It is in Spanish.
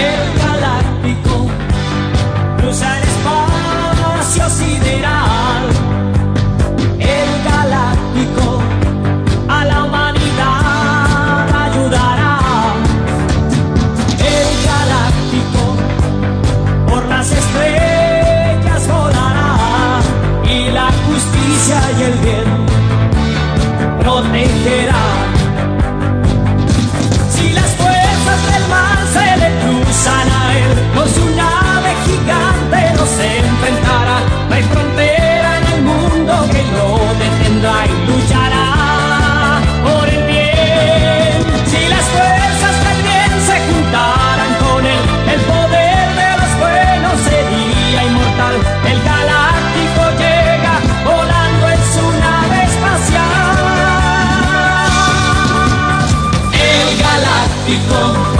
viajero galáctico cruza el espacio sideral. El galáctico a la humanidad ayudará. El galáctico por las estrellas volará y la justicia y el bien protegerá. Espacial. El galáctico